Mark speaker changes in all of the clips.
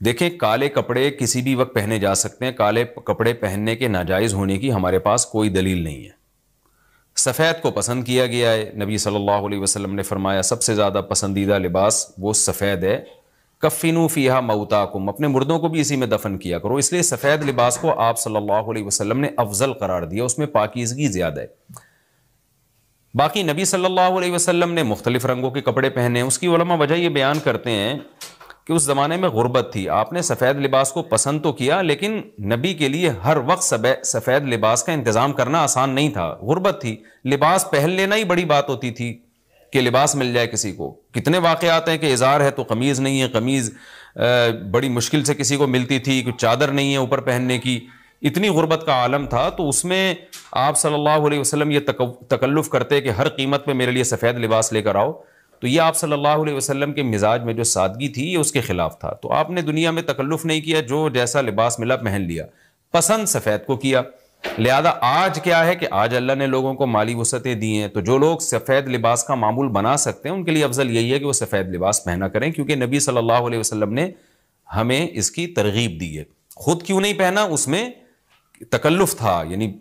Speaker 1: देखें, काले कपड़े किसी भी वक्त पहने जा सकते हैं। काले कपड़े पहनने के नाजायज़ होने की हमारे पास कोई दलील नहीं है। सफ़ेद को पसंद किया गया है। नबी सल्लल्लाहु अलैहि वसल्लम ने फरमाया, सबसे ज़्यादा पसंदीदा लिबास वो सफ़ेद है। कफ़िनु फ़िहा मऊताकुम अपने मुर्दों को भी इसी में दफन किया करो। इसलिए सफ़ेद लिबास को आप सल्लल्लाहु अलैहि वसल्लम ने अफजल करार दिया। उसमें पाकिजगी ज़्यादा है। बाकी नबी सल्लल्लाहु अलैहि वसल्लम ने मुख्तलिफ़ रंगों के कपड़े पहने उसकी वजह यह बयान करते हैं कि उस ज़माने में गुर्बत थी। आपने सफ़ेद लिबास को पसंद तो किया, लेकिन नबी के लिए हर वक्त सफ़ेद लिबास का इंतज़ाम करना आसान नहीं था। गुर्बत थी। लिबास पहन लेना ही बड़ी बात होती थी कि लिबास मिल जाए किसी को। कितने वाक़ात हैं कि इज़ार है तो कमीज़ नहीं है। कमीज़ बड़ी मुश्किल से किसी को मिलती थी। कुछ चादर नहीं है ऊपर पहनने की। इतनी गुर्बत का आलम था तो उसमें आप सल्लल्लाहु अलैहि वसल्लम ये तकल्लुफ़ करते कि हर कीमत पे मेरे लिए सफ़ेद लिबास लेकर आओ। तो ये आप सल्लल्लाहु अलैहि वसल्लम के मिजाज में जो सादगी थी, ये उसके खिलाफ था। तो आपने दुनिया में तकल्लुफ़ नहीं किया, जो जैसा लिबास मिला, पहन लिया। पसंद सफ़ेद को किया। लिहाजा आज क्या है कि आज अल्लाह ने लोगों को माली वसतें दी हैं। तो जो लोग सफ़ेद लिबास का मामूल बना सकते हैं, उनके लिए अफजल यही है कि वो सफ़ेद लिबास पहना करें, क्योंकि नबी सल्लल्लाहु अलैहि वसल्लम ने हमें इसकी तरगीब दी है। खुद क्यों नहीं पहना? उसमें तकल्लुफ़ था, यानी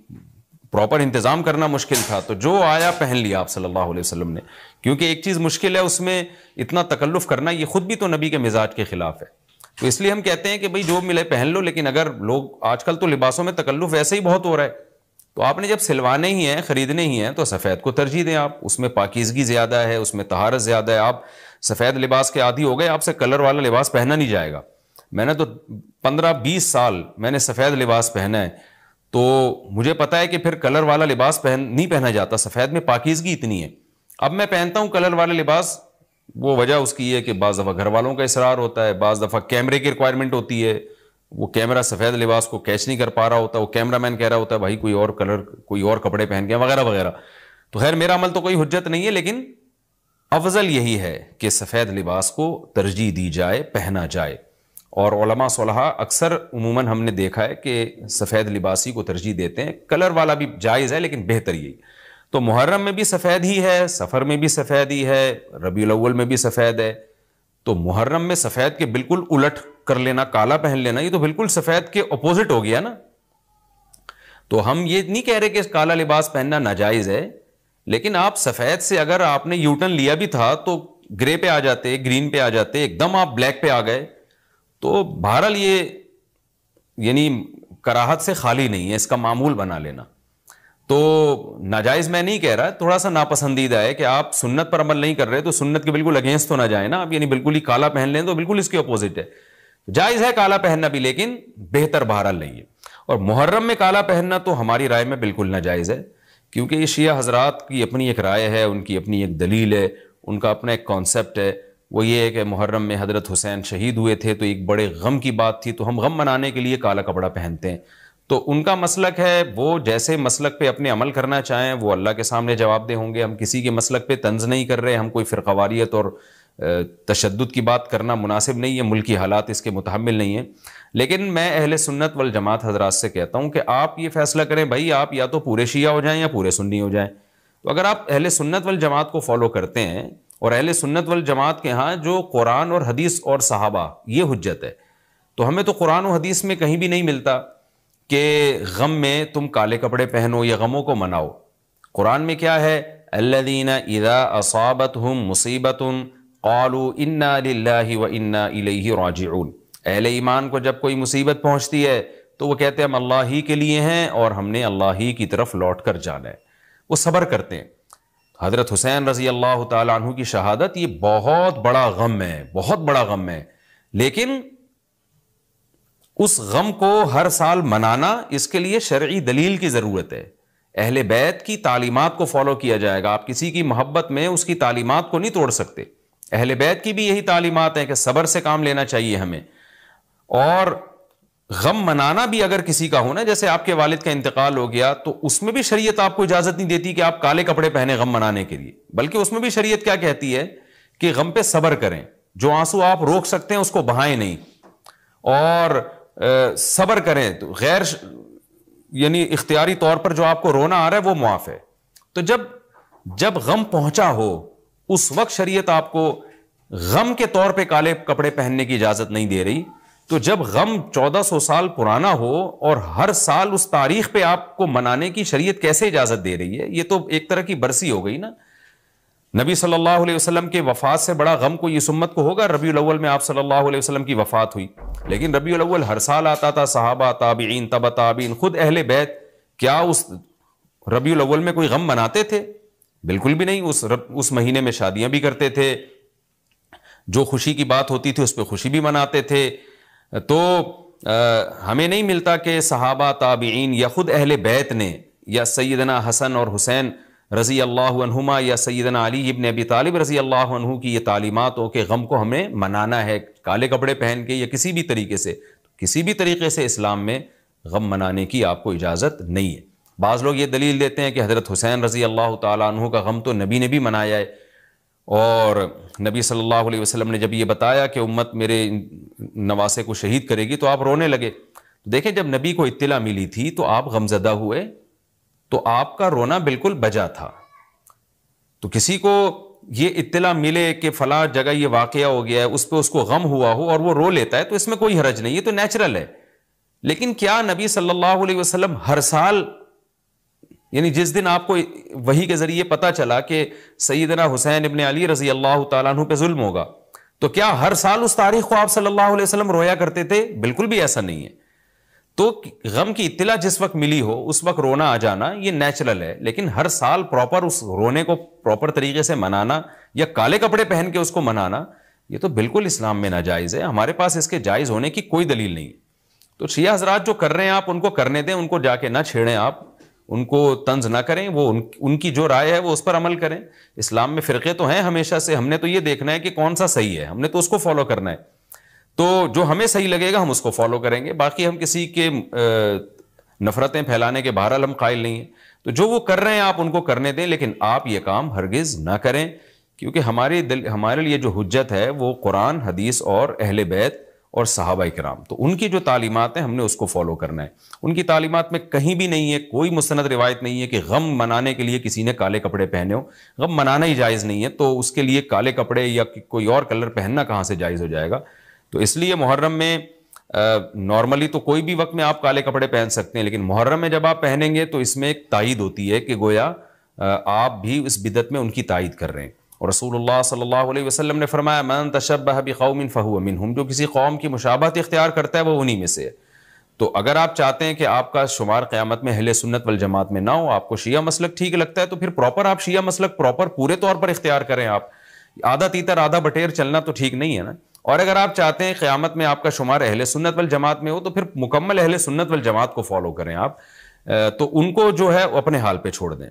Speaker 1: प्रॉपर इंतज़ाम करना मुश्किल था तो जो आया पहन लिया आप सल्लल्लाहु अलैहि वसल्लम ने क्योंकि एक चीज़ मुश्किल है उसमें इतना तकल्लुफ़ करना ये खुद भी तो नबी के मिजाज के ख़िलाफ़ है तो इसलिए हम कहते हैं कि भाई जो मिले पहन लो लेकिन अगर लोग आजकल तो लिबासों में तकल्लुफ़ वैसे ही बहुत हो रहा है तो आपने जब सिलवाने ही हैं ख़रीदने ही हैं तो सफ़ेद को तरजीह दें आप उसमें पाकिजगी ज़्यादा है उसमें तहारत ज़्यादा है आप सफ़ेद लिबास के आदि हो गए आपसे कलर वाला लिबास पहना नहीं जाएगा मैंने तो पंद्रह बीस साल मैंने सफ़ेद लिबास पहना है तो मुझे पता है कि फिर कलर वाला लिबास पहन, नहीं पहना जाता। सफ़ेद में पाकिजगी इतनी है। अब मैं पहनता हूँ कलर वाला लिबास, वो वजह उसकी है कि बाज़ दफ़ा घर वालों का इसरार होता है, बाज़ दफ़ा कैमरे की रिक्वायरमेंट होती है। वो कैमरा सफ़ेद लिबास को कैच नहीं कर पा रहा होता, वो कैमरा मैन कह रहा होता है, भाई, कोई और कलर, कोई और कपड़े पहन के वगैरह वगैरह। तो खैर, मेरा अमल तो कोई हजत नहीं है, लेकिन अफजल यही है कि सफ़ेद लिबास को तरजीह दी जाए, पहना जाए। और सलाह अक्सर उमूमन हमने देखा है कि सफ़ेद लिबासी को तरजीह देते हैं। कलर वाला भी जायज़ है, लेकिन बेहतर यही। तो मुहर्रम में भी सफ़ेद ही है, सफ़र में भी सफ़ेद ही है रबी अव्वल में भी सफ़ेद है। तो मुहर्रम में सफ़ेद के बिल्कुल उलट कर लेना, काला पहन लेना, ये तो बिल्कुल सफ़ेद के अपोजिट हो गया ना। तो हम ये नहीं कह रहे कि काला लिबास पहनना नाजायज़ है, लेकिन आप सफ़ेद से अगर आपने यूटर्न लिया भी था तो ग्रे पे आ जाते ग्रीन पे आ जाते, एकदम आप ब्लैक पे आ गए। तो बहरहाल ये, यानी कराहत से खाली नहीं है, इसका मामूल बना लेना। तो नाजायज़ मैं नहीं कह रहा, थोड़ा सा नापसंदीदा है कि आप सुन्नत पर अमल नहीं कर रहे तो सुन्नत के बिल्कुल अगेंस्ट तो ना जाए ना। आप यानी बिल्कुल ही काला पहन लें तो बिल्कुल इसके अपोजिट है। जायज़ है काला पहनना भी, लेकिन बेहतर बहरहाल नहीं है। और मुहर्रम में काला पहनना तो हमारी राय में बिल्कुल नाजायज़ है, क्योंकि ये शिया हजरात की अपनी एक राय है, उनकी अपनी एक दलील है, उनका अपना एक कॉन्सेप्ट है। वो ये है कि मुहर्रम में हज़रत हुसैन शहीद हुए थे तो एक बड़े गम की बात थी तो हम गम मनाने के लिए काला कपड़ा पहनते हैं। तो उनका मसलक है, वो जैसे मसलक पे अपने अमल करना चाहें, वो अल्लाह के सामने जवाब दे होंगे। हम किसी के मसलक पे तंज नहीं कर रहे, हम कोई फ़िरकवारियत और तशद की बात करना मुनासिब नहीं है, मुल्की हालात इसके मुतहमल नहीं है। लेकिन मैं अहल सुन्नत वल जमात हजरात से कहता हूँ कि आप ये फ़ैसला करें, भाई आप या तो पूरे शिया हो जाएँ या पूरे सुन्नी हो जाएँ। तो अगर आप अहल सुन्नत वल जमात को फॉलो करते हैं और अहल सुन्नत वल जमात के यहाँ जो कुरान और हदीस और सहाबा, ये हजत है। तो हमें तो कुरान और हदीस में कहीं भी नहीं मिलता कि गम में तुम काले कपड़े पहनो या गमों को मनाओ। कुरान में क्या है? अल्लादीन इदा असाबत हम मुसीबत कालू इन्ना व इन्ना राजिऊन। अहल ईमान को जब कोई मुसीबत पहुँचती है तो वो कहते हैं, हम अल्लाह ही के लिए हैं और हमने अल्लाह ही की तरफ़ लौट कर जाना है। वो सब्र करते हैं। हज़रत हुसैन रज़ी अल्लाह तु की शहादत, ये बहुत बड़ा गम है, बहुत बड़ा गम है। लेकिन उस गम को हर साल मनाना इसके लिए शर्य दलील की ज़रूरत है। अहल बैत की तालीमत को फॉलो किया जाएगा। आप किसी की मोहब्बत में उसकी तालीमत को नहीं तोड़ सकते। अहल बैत की भी यही तालीमत है कि सब्र से काम लेना चाहिए हमें। और गम मनाना भी अगर किसी का हो ना, जैसे आपके वालिद का इंतकाल हो गया तो उसमें भी शरीयत आपको इजाज़त नहीं देती कि आप काले कपड़े पहने गम मनाने के लिए। बल्कि उसमें भी शरीयत क्या कहती है कि गम पे सब्र करें। जो आँसू आप रोक सकते हैं, उसको बहाएँ नहीं। और सब्र करें। तो गैर यानी इख्तियारी तौर पर जो आपको रोना आ रहा है, वो मुआफ है। तो जब जब गम पहुँचा हो, उस वक्त शरीयत आपको गम के तौर पे काले कपड़े पहनने की इजाज़त नहीं दे रही। तो जब गम 1400 साल पुराना हो और हर साल उस तारीख पे आपको मनाने की शरीयत कैसे इजाज़त दे रही है ये तो एक तरह की बरसी हो गई ना। नबी सल्लल्लाहु अलैहि वसल्लम के वफात से बड़ा गम को इस उम्मत को होगा रबी अव्वल में आप सल्लल्लाहु अलैहि वसल्लम की वफात हुई। लेकिन रबी अव्वल हर साल आता था सहाबा ताबीन तब ताबीन खुद अहले बैत क्या उस रबी अव्वल में कोई गम मनाते थे? बिल्कुल भी नहीं उस रब, उस महीने में शादियाँ भी करते थे जो खुशी की बात होती थी उस पर खुशी भी मनाते थे। तो आ, हमें नहीं मिलता कि सहाबा ताबीन या खुद अहल बैत ने या सैदना हसन और हुसैन रज़ी अल्लाहुमा या सैदना अली इबन अबी तालिब रज़ी अल्लाह की ये तालीमत हो कि गम को हमें मनाना है काले कपड़े पहन के या किसी भी तरीके से किसी भी तरीके से इस्लाम में गम मनाने की आपको इजाज़त नहीं है। बाज़ लोग ये दलील देते हैं कि हज़रत हुसैन रज़ी अल्लाह तु का गम तो नबी ने भी मनाया है और नबी सल्लल्लाहु अलैहि वसल्लम ने जब ये बताया कि उम्मत मेरे नवासे को शहीद करेगी तो आप रोने लगे। तो देखें, जब नबी को इत्तला मिली थी तो आप गमजदा हुए तो आपका रोना बिल्कुल बजा था। तो किसी को ये इत्तला मिले कि फला जगह ये वाक़ हो गया है, उस पर उसको गम हुआ हो और वो रो लेता है तो इसमें कोई हरज नहीं है तो नेचुरल है। लेकिन क्या नबी सल्लल्लाहु अलैहि वसल्लम हर साल यानी जिस दिन आपको वही के ज़रिए पता चला कि सईदना हुसैन इबन अली रज़ी अल्लाह तु पे जुल्म होगा तो क्या हर साल उस तारीख को आप सल्लल्लाहु अलैहि वसल्लम रोया करते थे? बिल्कुल भी ऐसा नहीं है। तो गम की इत्तला जिस वक्त मिली हो, उस वक्त रोना आ जाना, ये नेचुरल है, लेकिन हर साल प्रॉपर उस रोने को प्रॉपर तरीके से मनाना या काले कपड़े पहन के उसको मनाना, ये तो बिल्कुल इस्लाम में नाजायज़ है। हमारे पास इसके जायज़ होने की कोई दलील नहीं है। तो शिया हजरात जो कर रहे हैं आप, उनको करने दें, उनको जाके ना छेड़ें आप। उनको तंज ना करें वो उन, उनकी जो राय है वो उस पर अमल करें। इस्लाम में फ़िरक़े तो हैं हमेशा से हमने तो ये देखना है कि कौन सा सही है हमने तो उसको फॉलो करना है। तो जो हमें सही लगेगा हम उसको फॉलो करेंगे। बाकी हम किसी के नफ़रतें फैलाने के बहरहाल हम कायल नहीं हैं। तो जो वो कर रहे हैं आप उनको करने दें लेकिन आप ये काम हरगिज़ ना करें क्योंकि हमारे दिल हमारे लिए जो हजत है वो कुरान हदीस और अहल बैत और सहाबा कराम। तो उनकी जो तालीमत हैं, हमने उसको फॉलो करना है। उनकी तालीमत में कहीं भी नहीं है, कोई मुस्ंद रिवायत नहीं है कि गम मनाने के लिए किसी ने काले कपड़े पहने हो। गम मनाना ही जायज़ नहीं है तो उसके लिए काले कपड़े या कोई और कलर पहनना कहाँ से जायज़ हो जाएगा? तो इसलिए मुहर्रम में नॉर्मली तो कोई भी वक्त में आप काले कपड़े पहन सकते हैं, लेकिन मुहर्रम में जब आप पहनेंगे तो इसमें एक तायद होती है कि गोया आप भी इस बिदत में उनकी तायद कर रहे हैं। और रसूल सल्लल्लाहु अलैहि वसल्लम ने फरमाया मन तशब्बह बिकौमिन फ़हु मिनहुम जो किसी कौम की मुशाबत इख्तियार करता है, वो उन्हीं में से है। तो अगर आप चाहते हैं कि आपका शुमार क़्यामत में अहल सुन्नत वल जमात में ना हो, आपको शिया मसलक ठीक लगता है तो फिर प्रॉपर आप शिया मसलक प्रॉपर पूरे तौर पर इख्तियार करें आप। आधा तीतर, आधा बटेर चलना तो ठीक नहीं है ना? और अगर आप चाहते हैं क़्यामत में आपका शुमार अहल सुन्नत वल जमात में हो तो फिर मुकम्मल अहल सुन्नत वल जमात को फॉलो करें आप। तो उनको जो है अपने हाल पे छोड़ दें।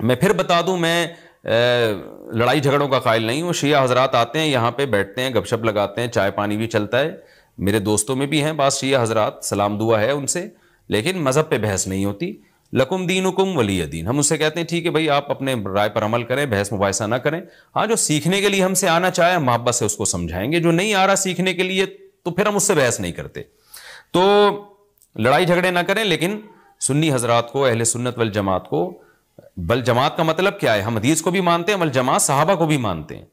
Speaker 1: मैं फिर बता दूँ, मैं लड़ाई झगड़ों का कायल नहीं वो शिया हजरात आते हैं, यहाँ पे बैठते हैं, गपशप लगाते हैं, चाय पानी भी चलता है। मेरे दोस्तों में भी हैं बास शिया हजरात, सलाम दुआ है उनसे, लेकिन मज़हब पे बहस नहीं होती। लकुम दीन हुकुम वली दीन। हम उससे कहते हैं, ठीक है भाई, आप अपने राय पर अमल करें, बहस मुबासा ना करें। हाँ जो सीखने के लिए हमसे आना चाहे, हम मोहब्बत से उसको समझाएँगे। जो नहीं आ रहा सीखने के लिए तो फिर हम उससे बहस नहीं करते। तो लड़ाई झगड़े ना करें, लेकिन सुन्नी हजरात को, अहल सुन्नत वल जमात को बल जमात का मतलब क्या है? हम हदीस को भी मानते हैं, बल जमात साहबा को भी मानते हैं।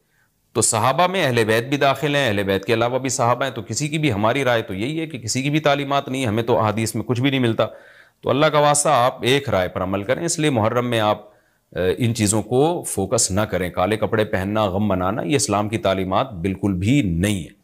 Speaker 1: तो साहबा में अहले बैत भी दाखिल हैं, अहले बैत के अलावा भी साहबा हैं। तो किसी की भी हमारी राय तो यही है कि किसी की भी तालीमत नहीं, हमें तो अदीस में कुछ भी नहीं मिलता। तो अल्लाह का वास्ता आप एक राय पर अमल करें, इसलिए मुहर्रम में आप इन चीज़ों को फोकस ना करें। काले कपड़े पहनना, गम मनाना, ये इस्लाम की तालीमत बिल्कुल भी नहीं है।